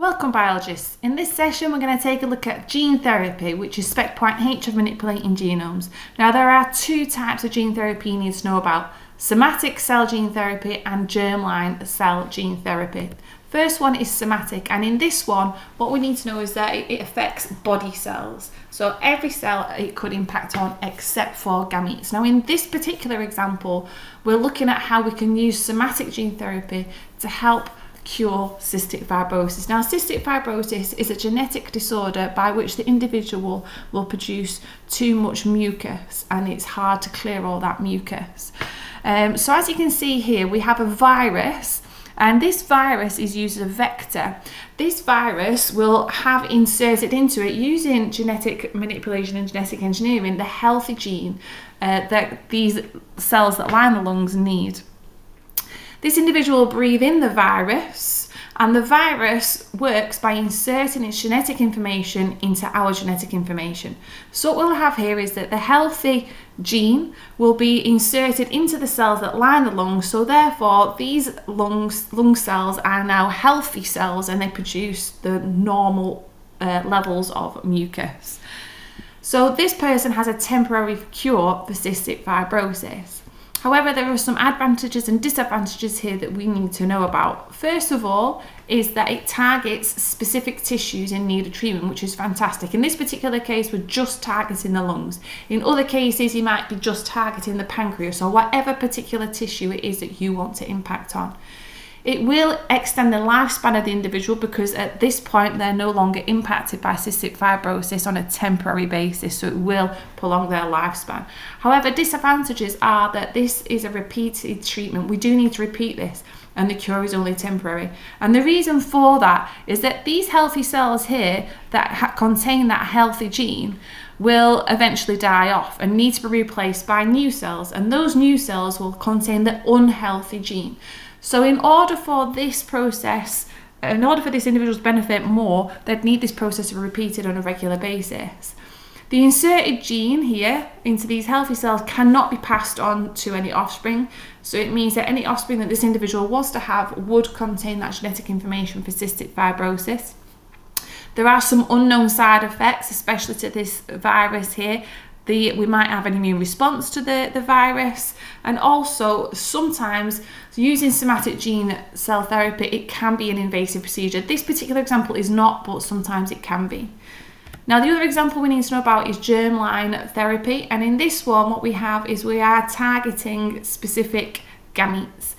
Welcome biologists. In this session we're going to take a look at gene therapy which is spec point H of manipulating genomes. Now there are two types of gene therapy you need to know about. Somatic cell gene therapy and germline cell gene therapy. First one is somatic and in this one what we need to know is that it affects body cells. So every cell it could impact on except for gametes. Now in this particular example we're looking at how we can use somatic gene therapy to help cure cystic fibrosis. Now, cystic fibrosis is a genetic disorder by which the individual will produce too much mucus and it's hard to clear all that mucus. Um, so as you can see here, we have a virus and this virus is used as a vector. This virus will have inserted into it using genetic manipulation and genetic engineering the healthy gene uh, that these cells that line the lungs need. This individual will breathe in the virus, and the virus works by inserting its genetic information into our genetic information. So, what we'll have here is that the healthy gene will be inserted into the cells that line the lungs, so therefore, these lungs, lung cells are now healthy cells and they produce the normal uh, levels of mucus. So, this person has a temporary cure for cystic fibrosis. However, there are some advantages and disadvantages here that we need to know about. First of all, is that it targets specific tissues in need of treatment, which is fantastic. In this particular case, we're just targeting the lungs. In other cases, you might be just targeting the pancreas or whatever particular tissue it is that you want to impact on. It will extend the lifespan of the individual because at this point they're no longer impacted by cystic fibrosis on a temporary basis, so it will prolong their lifespan. However, disadvantages are that this is a repeated treatment. We do need to repeat this and the cure is only temporary. And the reason for that is that these healthy cells here that contain that healthy gene will eventually die off and need to be replaced by new cells, and those new cells will contain the unhealthy gene. So in order for this process, in order for this individual to benefit more, they'd need this process to be repeated on a regular basis. The inserted gene here into these healthy cells cannot be passed on to any offspring. So it means that any offspring that this individual was to have would contain that genetic information for cystic fibrosis. There are some unknown side effects, especially to this virus here, the, we might have an immune response to the, the virus. And also, sometimes using somatic gene cell therapy, it can be an invasive procedure. This particular example is not, but sometimes it can be. Now, the other example we need to know about is germline therapy. And in this one, what we have is we are targeting specific gametes.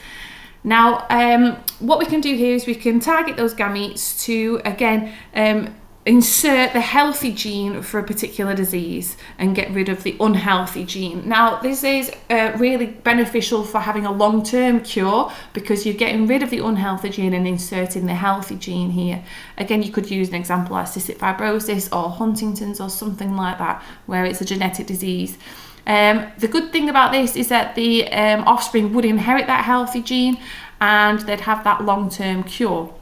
Now, um, what we can do here is we can target those gametes to, again, um, insert the healthy gene for a particular disease and get rid of the unhealthy gene. Now, this is uh, really beneficial for having a long term cure because you're getting rid of the unhealthy gene and inserting the healthy gene here. Again, you could use an example like cystic fibrosis or Huntington's or something like that, where it's a genetic disease. Um, the good thing about this is that the um, offspring would inherit that healthy gene and they'd have that long term cure.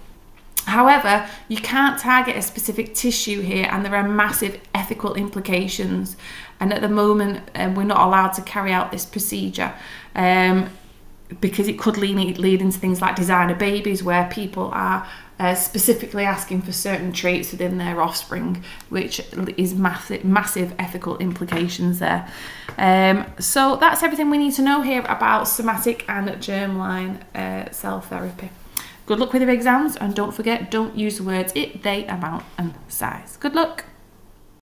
However, you can't target a specific tissue here, and there are massive ethical implications. And at the moment, um, we're not allowed to carry out this procedure um, because it could lead, lead into things like designer babies, where people are uh, specifically asking for certain traits within their offspring, which is massive, massive ethical implications there. Um, so that's everything we need to know here about somatic and germline uh, cell therapy. Good luck with your exams and don't forget, don't use the words it, they, amount and size. Good luck.